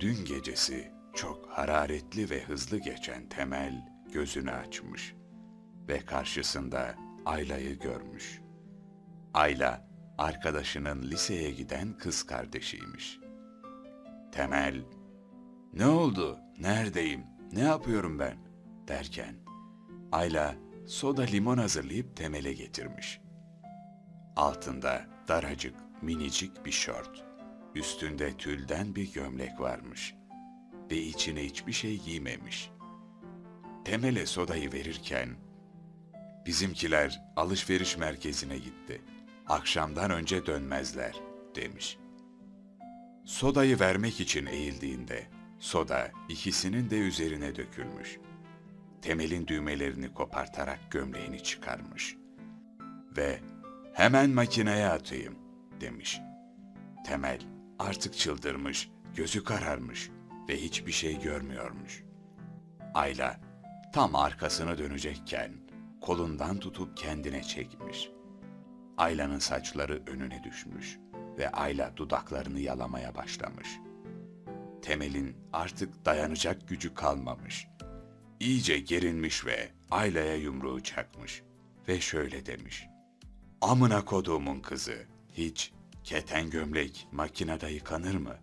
Dün gecesi çok hararetli ve hızlı geçen Temel gözünü açmış ve karşısında Ayla'yı görmüş. Ayla, arkadaşının liseye giden kız kardeşiymiş. Temel, ne oldu, neredeyim, ne yapıyorum ben derken, Ayla soda limon hazırlayıp Temel'e getirmiş. Altında daracık, minicik bir şort. Üstünde tülden bir gömlek varmış. Ve içine hiçbir şey giymemiş. Temel'e sodayı verirken, bizimkiler alışveriş merkezine gitti. Akşamdan önce dönmezler, demiş. Sodayı vermek için eğildiğinde, soda ikisinin de üzerine dökülmüş. Temel'in düğmelerini kopartarak gömleğini çıkarmış. Ve hemen makineye atayım, demiş. Temel artık çıldırmış, gözü kararmış ve hiçbir şey görmüyormuş. Ayla tam arkasını dönecekken kolundan tutup kendine çekmiş. Ayla'nın saçları önüne düşmüş ve Ayla dudaklarını yalamaya başlamış. Temel'in artık dayanacak gücü kalmamış. İyice gerilmiş ve Ayla'ya yumruğu çakmış ve şöyle demiş. Amına koduğumun kızı, hiç keten gömlek makinede yıkanır mı?